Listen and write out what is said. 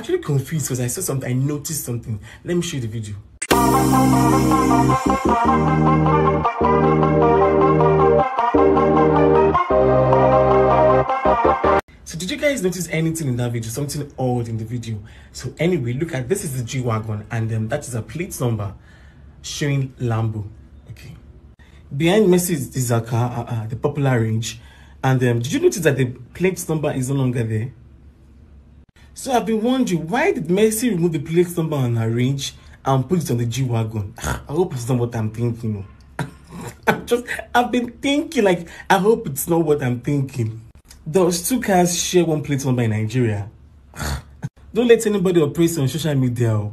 actually confused because I saw something, I noticed something. Let me show you the video. So did you guys notice anything in that video? Something odd in the video. So anyway, look at this is the G-Wagon and um, that is a plate number showing Lambo. Okay. Behind Mercy is a car, uh, uh, the popular range. And um, did you notice that the plate number is no longer there? So I've been wondering, why did Messi remove the plate number on her range and put it on the G-Wagon? I hope it's not what I'm thinking. I'm just, I've been thinking, like, I hope it's not what I'm thinking. Those two cars share one plate number in Nigeria. Don't let anybody operate on social media.